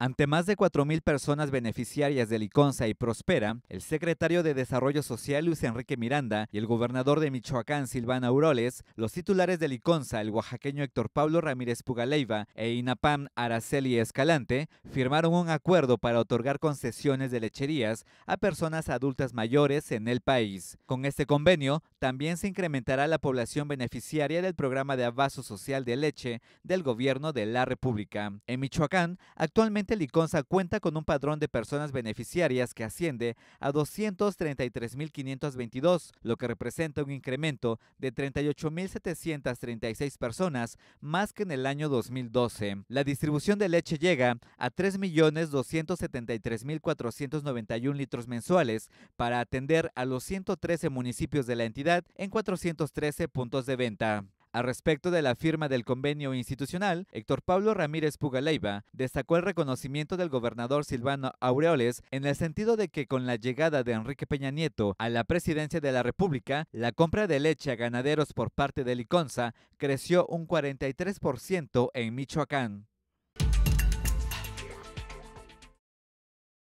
Ante más de 4.000 personas beneficiarias de Liconza y Prospera, el secretario de Desarrollo Social Luis Enrique Miranda y el gobernador de Michoacán Silvana Auroles, los titulares de Liconza, el oaxaqueño Héctor Pablo Ramírez Pugaleiva e INAPAM Araceli Escalante, firmaron un acuerdo para otorgar concesiones de lecherías a personas adultas mayores en el país. Con este convenio, también se incrementará la población beneficiaria del programa de abaso social de leche del gobierno de la República. En Michoacán, actualmente Liconza cuenta con un padrón de personas beneficiarias que asciende a 233.522, lo que representa un incremento de 38.736 personas más que en el año 2012. La distribución de leche llega a 3.273.491 litros mensuales para atender a los 113 municipios de la entidad en 413 puntos de venta. Al respecto de la firma del convenio institucional, Héctor Pablo Ramírez Pugaleiva destacó el reconocimiento del gobernador Silvano Aureoles en el sentido de que con la llegada de Enrique Peña Nieto a la presidencia de la República, la compra de leche a ganaderos por parte de Liconza creció un 43% en Michoacán.